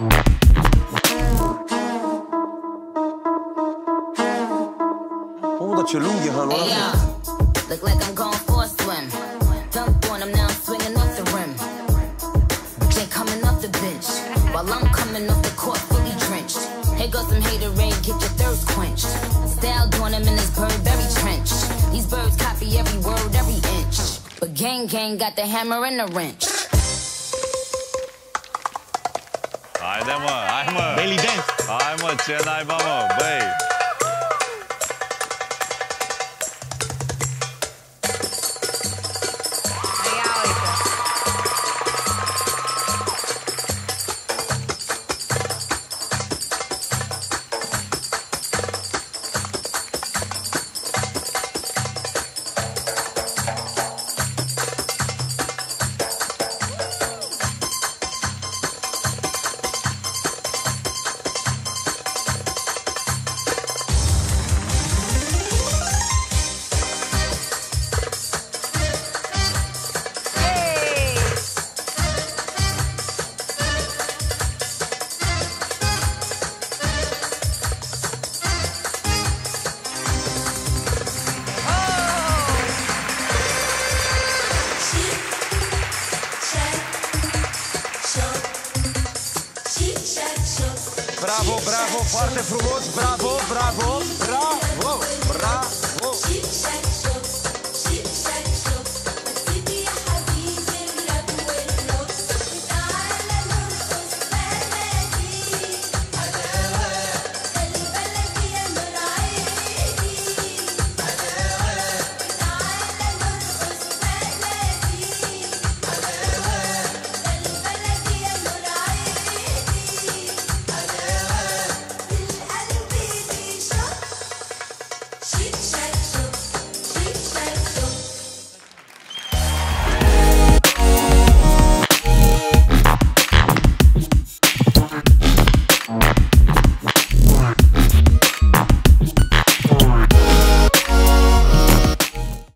Oh, dat je lungi han. Hey. Look like I'm going for a swim. Dunked on him, now I'm swinging off the rim. Jay coming off the bench. While I'm coming off the court, fully drenched. Here goes some hater rain, get your thirst quenched. Style doing him in this Burberry trench. These birds copy every word, every inch. But gang gang got the hammer and the wrench. Ay mı? Belly dance. Ay mı? Çenay mı? Bey. bravo, bravo, forte e bravo, bravo. She, she.